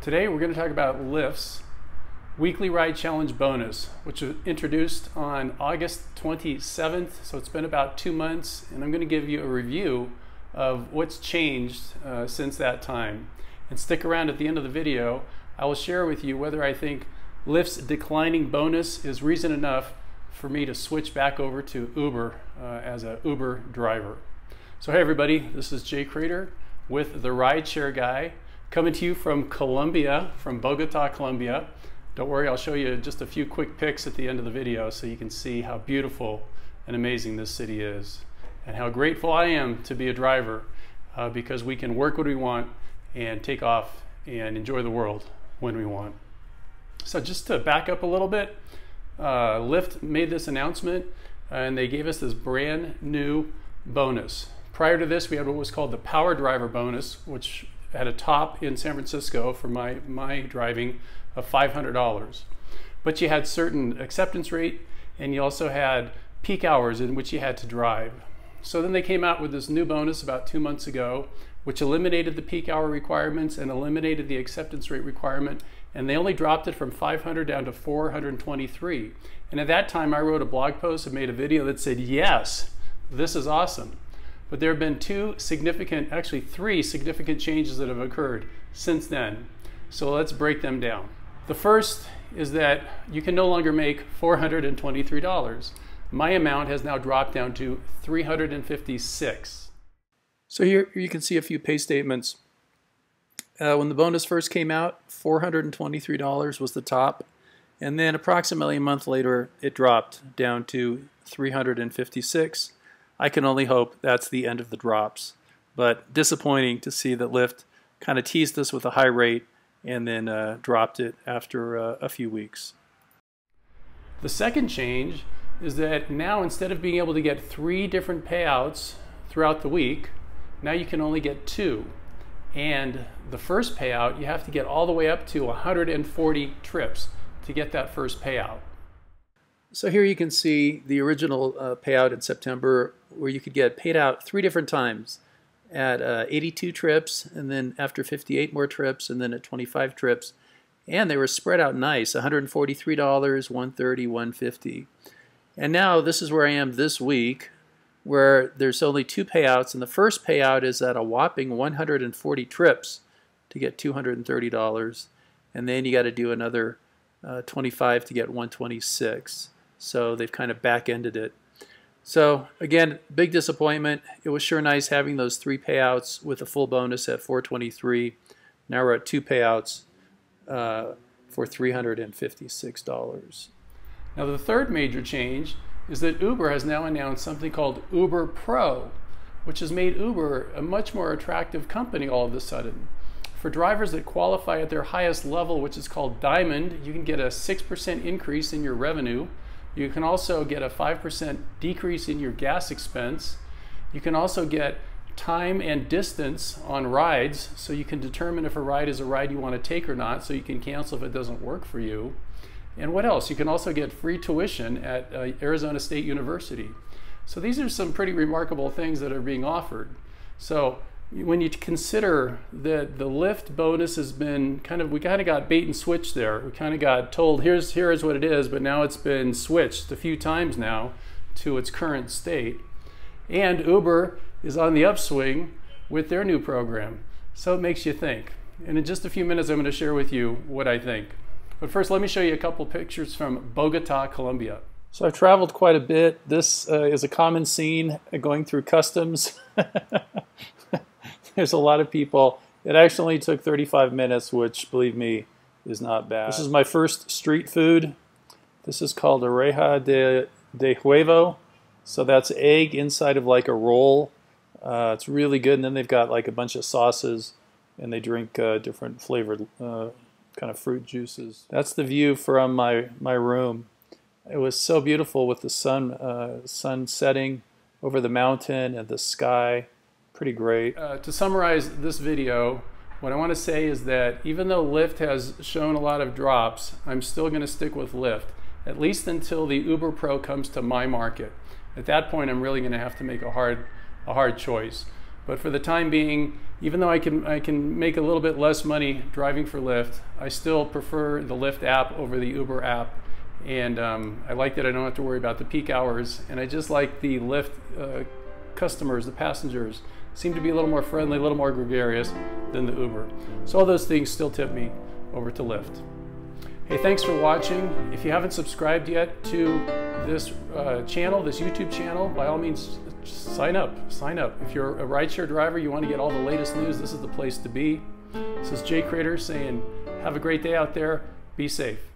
Today we're going to talk about Lyft's Weekly Ride Challenge Bonus, which was introduced on August 27th. So it's been about two months, and I'm going to give you a review of what's changed uh, since that time. And stick around at the end of the video. I will share with you whether I think Lyft's declining bonus is reason enough for me to switch back over to Uber uh, as a Uber driver. So hey everybody, this is Jay Cradeur with the Rideshare Guy coming to you from Colombia, from Bogota, Colombia. Don't worry, I'll show you just a few quick pics at the end of the video so you can see how beautiful and amazing this city is and how grateful I am to be a driver uh, because we can work what we want and take off and enjoy the world when we want. So just to back up a little bit, uh, Lyft made this announcement and they gave us this brand new bonus. Prior to this, we had what was called the Power Driver bonus, which at a top in San Francisco for my, my driving of $500. But you had certain acceptance rate and you also had peak hours in which you had to drive. So then they came out with this new bonus about two months ago, which eliminated the peak hour requirements and eliminated the acceptance rate requirement. And they only dropped it from 500 down to 423. And at that time, I wrote a blog post and made a video that said, yes, this is awesome. But there have been two significant, actually three significant changes that have occurred since then. So let's break them down. The first is that you can no longer make $423. My amount has now dropped down to 356. So here you can see a few pay statements. Uh, when the bonus first came out, $423 was the top. And then approximately a month later, it dropped down to 356. I can only hope that's the end of the drops. But disappointing to see that Lyft kind of teased us with a high rate and then uh, dropped it after uh, a few weeks. The second change is that now instead of being able to get three different payouts throughout the week, now you can only get two. And the first payout, you have to get all the way up to 140 trips to get that first payout. So here you can see the original uh, payout in September where you could get paid out three different times at uh, 82 trips and then after 58 more trips and then at 25 trips. And they were spread out nice, $143, 130 150 And now this is where I am this week where there's only two payouts and the first payout is at a whopping 140 trips to get $230 and then you got to do another uh, 25 to get 126. So they've kind of back-ended it. So again, big disappointment. It was sure nice having those three payouts with a full bonus at 423. Now we're at two payouts uh, for $356. Now the third major change is that Uber has now announced something called Uber Pro, which has made Uber a much more attractive company all of a sudden. For drivers that qualify at their highest level, which is called Diamond, you can get a 6% increase in your revenue you can also get a 5% decrease in your gas expense. You can also get time and distance on rides so you can determine if a ride is a ride you want to take or not so you can cancel if it doesn't work for you. And what else? You can also get free tuition at uh, Arizona State University. So these are some pretty remarkable things that are being offered. So when you consider that the Lyft bonus has been kind of we kind of got bait and switch there. We kind of got told here's here's what it is but now it's been switched a few times now to its current state. And uber is on the upswing with their new program. So it makes you think. And in just a few minutes i'm going to share with you what i think. But first let me show you a couple pictures from bogota colombia. So i've traveled quite a bit. This uh, is a common scene going through customs there's a lot of people. It actually took 35 minutes, which, believe me, is not bad. This is my first street food. This is called arepa de, de huevo. So that's egg inside of like a roll. Uh, it's really good. And then they've got like a bunch of sauces and they drink uh, different flavored uh, kind of fruit juices. That's the view from my, my room. It was so beautiful with the sun, uh, sun setting over the mountain and the sky pretty great. Uh, to summarize this video, what I want to say is that even though Lyft has shown a lot of drops, I'm still going to stick with Lyft, at least until the Uber Pro comes to my market. At that point, I'm really going to have to make a hard, a hard choice. But for the time being, even though I can I can make a little bit less money driving for Lyft, I still prefer the Lyft app over the Uber app. And um, I like that I don't have to worry about the peak hours. And I just like the Lyft uh, customers, the passengers, seem to be a little more friendly, a little more gregarious than the Uber. So all those things still tip me over to Lyft. Hey, thanks for watching. If you haven't subscribed yet to this uh, channel, this YouTube channel, by all means, sign up. Sign up. If you're a rideshare driver, you want to get all the latest news, this is the place to be. This is Jay Cradeur saying, have a great day out there. Be safe.